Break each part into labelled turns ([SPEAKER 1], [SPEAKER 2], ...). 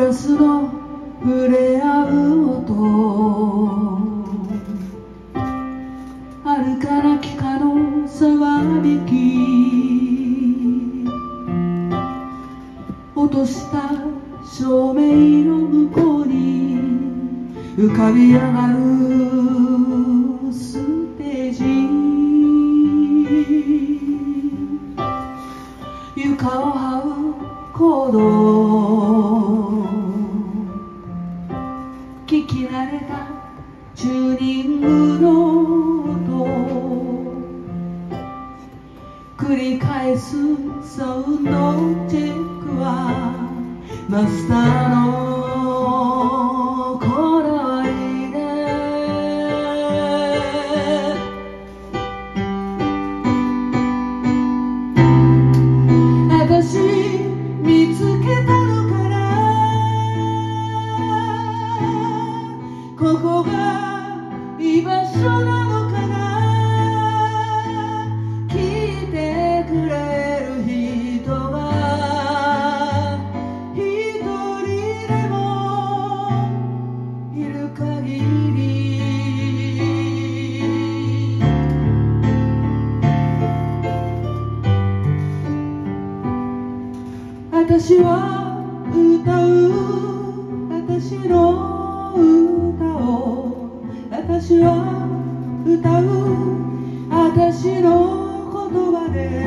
[SPEAKER 1] ラスの触れ合う音。遥かな木かのざわめき。落とした照明の向こうに。浮かび上がるステージ。床を這う鼓動。切られたチューニングの音。繰り返すサウンドチェックはマスターの私は歌う。私の歌を私は歌う私の言葉で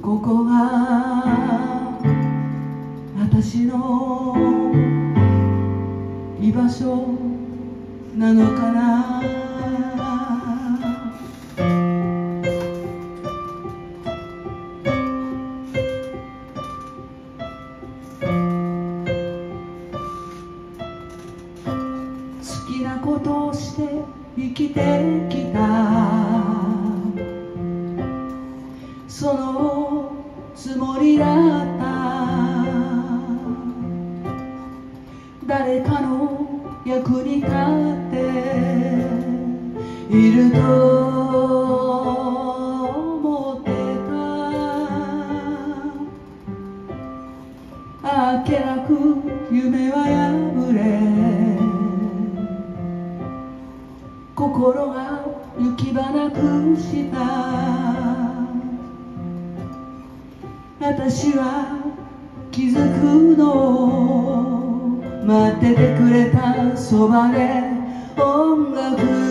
[SPEAKER 1] ここが私の居場所なのかな好きなことをして生きてきた。そのつもりだった。誰かの役に立って。いると思ってた。あけなく心が行き場なくした。私は気づくのを待っててくれたそばで音楽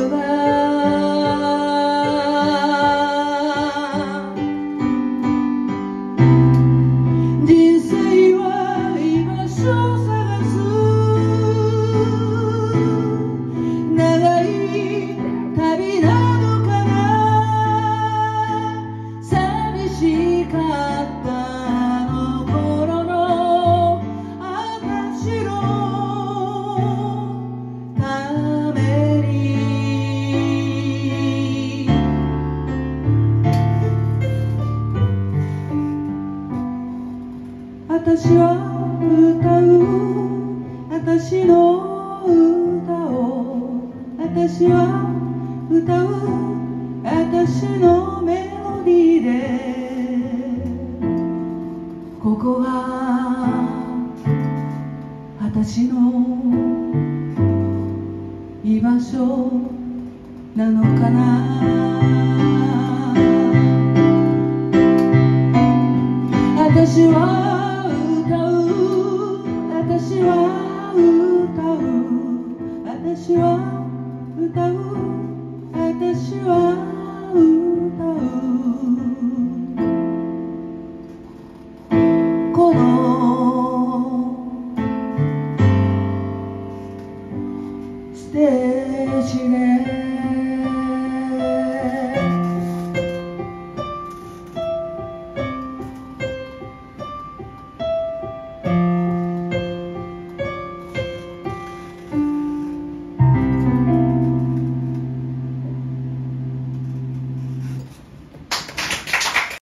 [SPEAKER 1] 私は歌う私の歌を私は歌う私のメロディーでここが私の居場所なのかな？私は私は歌う私は歌う。この